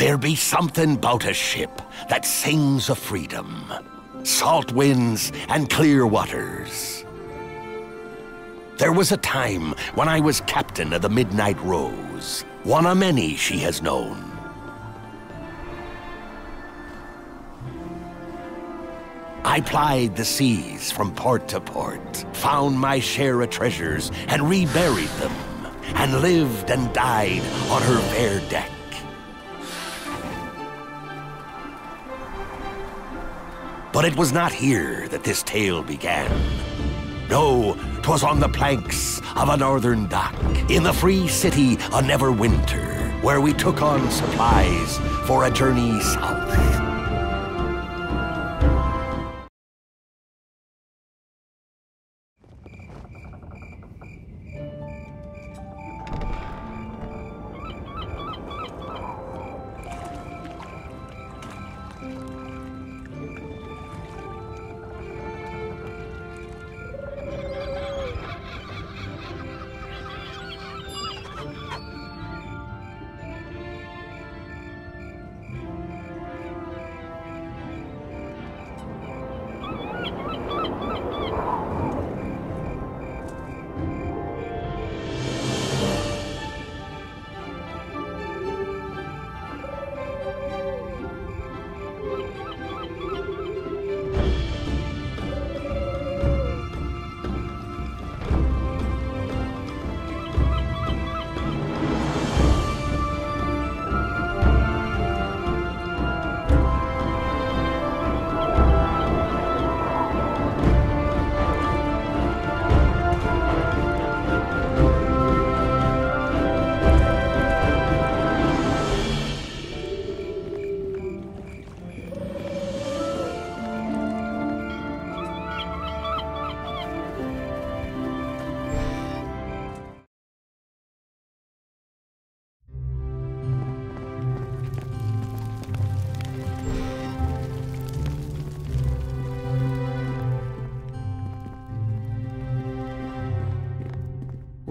There be something about a ship that sings of freedom. Salt winds and clear waters. There was a time when I was captain of the Midnight Rose, one of many she has known. I plied the seas from port to port, found my share of treasures and reburied them, and lived and died on her fair deck. But it was not here that this tale began. No, 'twas on the planks of a northern dock, in the free city of Neverwinter, where we took on supplies for a journey south.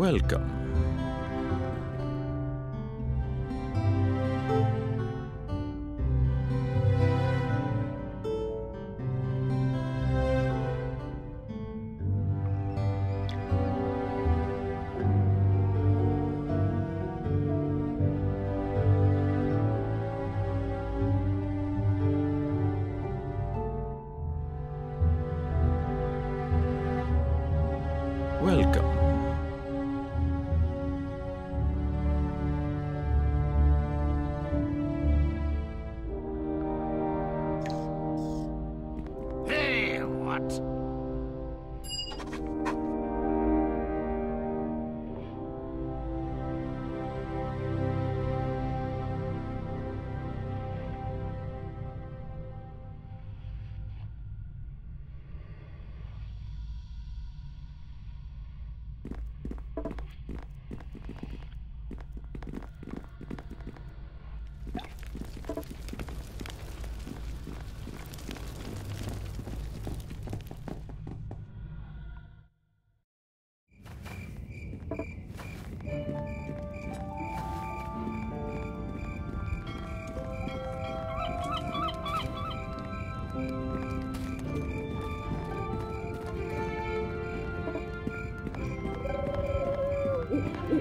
Welcome. Welcome.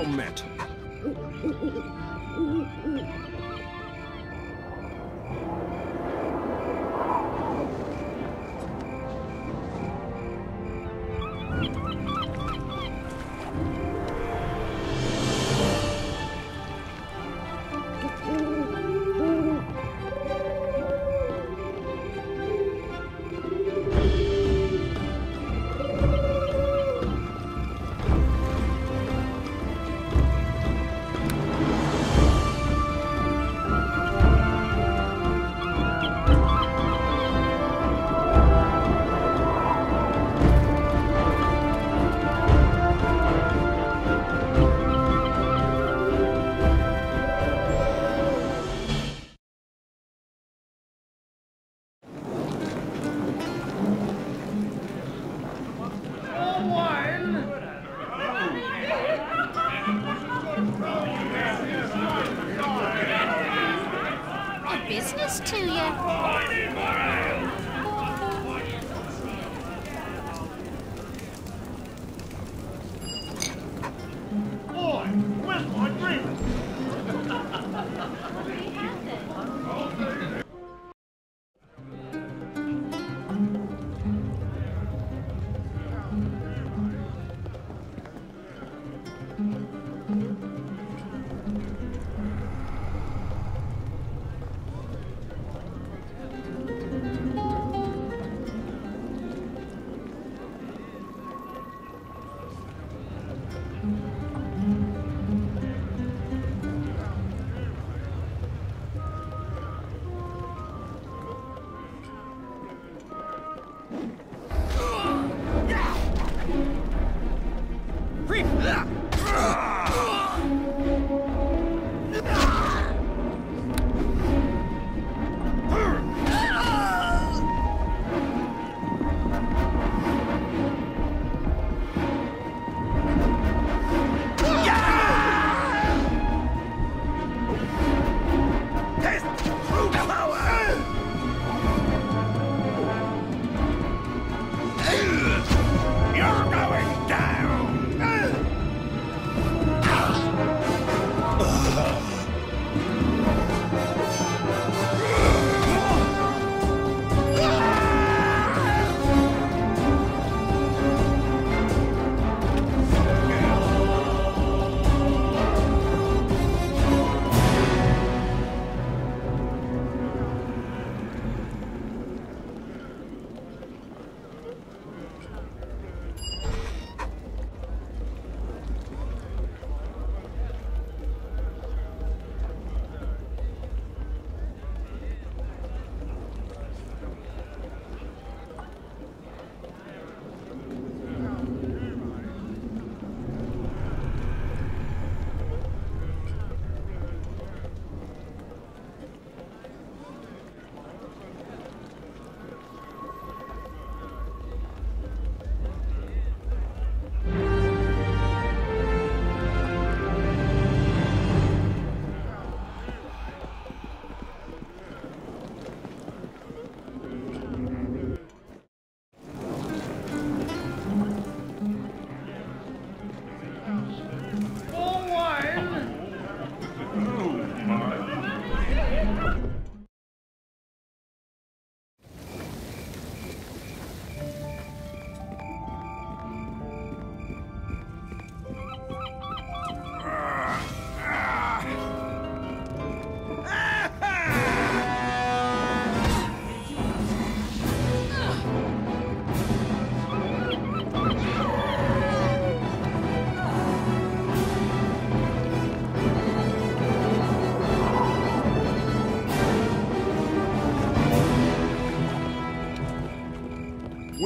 Well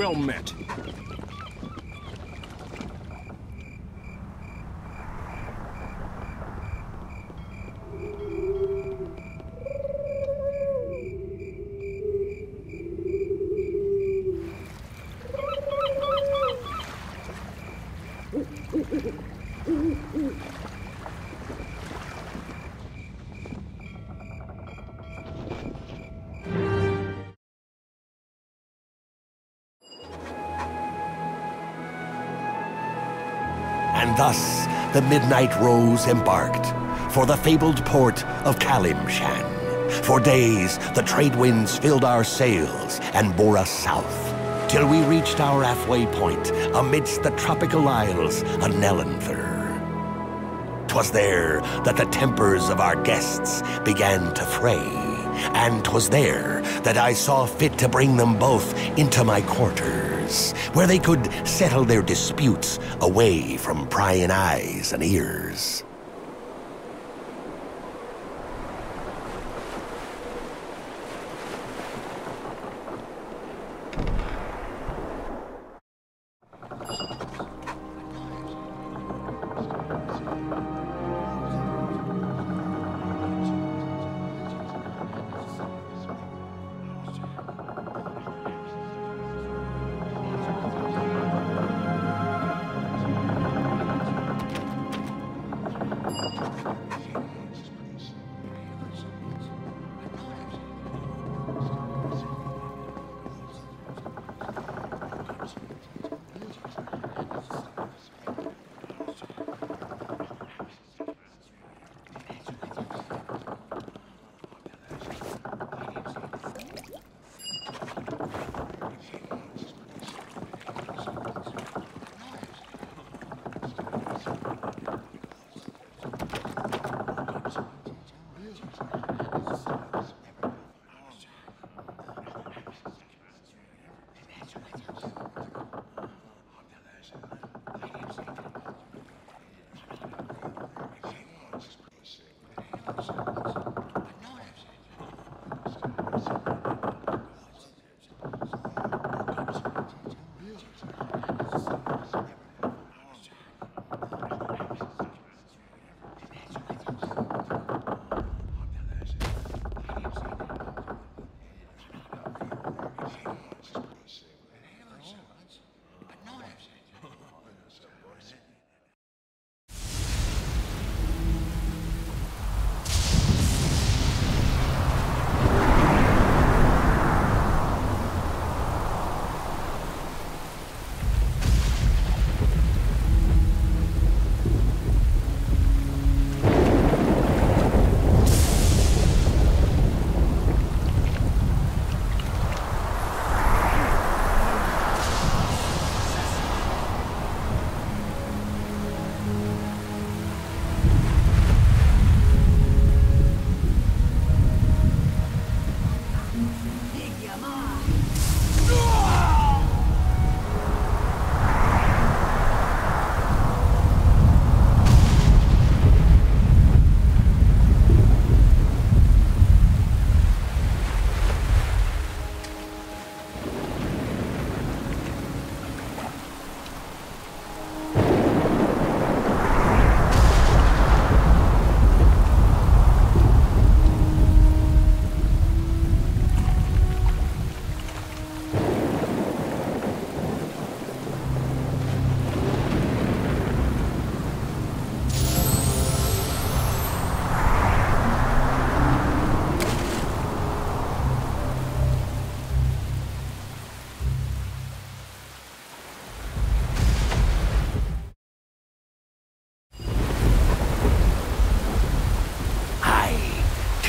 Well met. Thus, the Midnight Rose embarked for the fabled port of Calimshan. For days, the trade winds filled our sails and bore us south, till we reached our halfway point amidst the tropical isles of Nelanther. 'Twas there that the tempers of our guests began to fray, and 'twas there that I saw fit to bring them both into my quarters, where they could settle their disputes away from prying eyes and ears.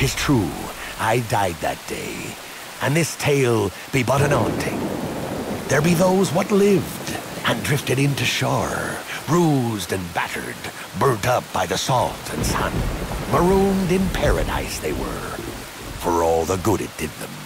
Tis true, I died that day, and this tale be but an haunting. There be those what lived and drifted into shore, bruised and battered, burnt up by the salt and sun. Marooned in paradise they were, for all the good it did them.